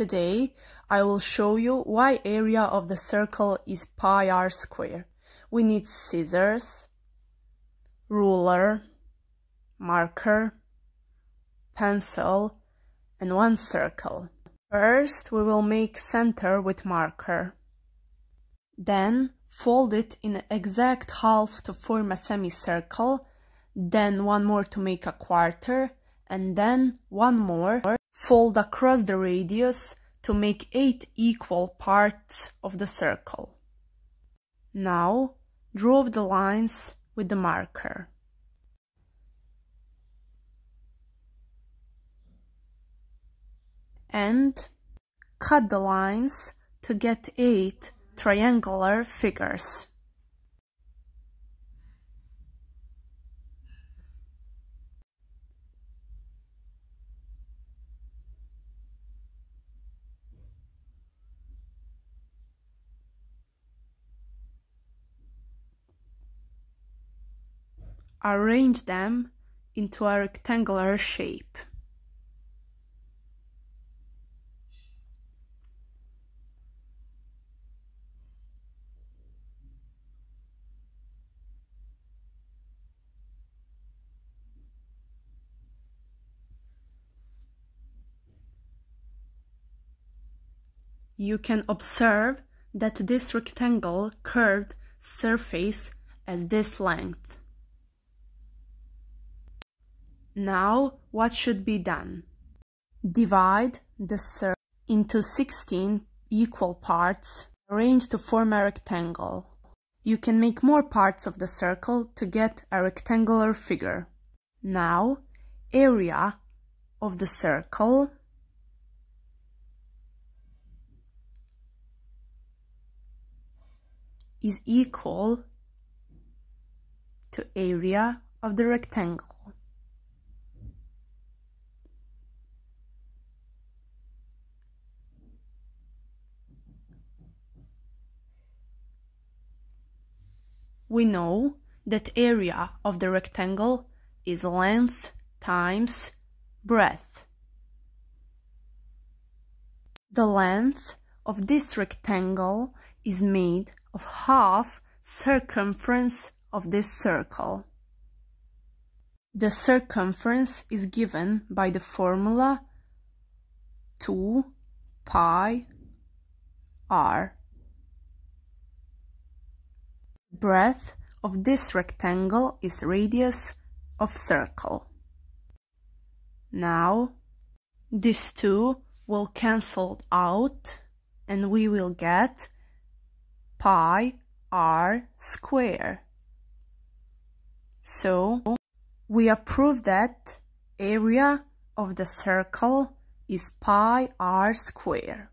Today, I will show you why area of the circle is pi r square. We need scissors, ruler, marker, pencil, and one circle. First, we will make center with marker. Then, fold it in exact half to form a semicircle, then one more to make a quarter, and then one more Fold across the radius to make 8 equal parts of the circle. Now, draw the lines with the marker. And cut the lines to get 8 triangular figures. Arrange them into a rectangular shape. You can observe that this rectangle curved surface as this length. Now, what should be done? Divide the circle into 16 equal parts, arranged to form a rectangle. You can make more parts of the circle to get a rectangular figure. Now, area of the circle is equal to area of the rectangle. We know that area of the rectangle is length times breadth. The length of this rectangle is made of half circumference of this circle. The circumference is given by the formula 2 pi r breadth of this rectangle is radius of circle. Now, these two will cancel out and we will get pi r square. So, we approve that area of the circle is pi r square.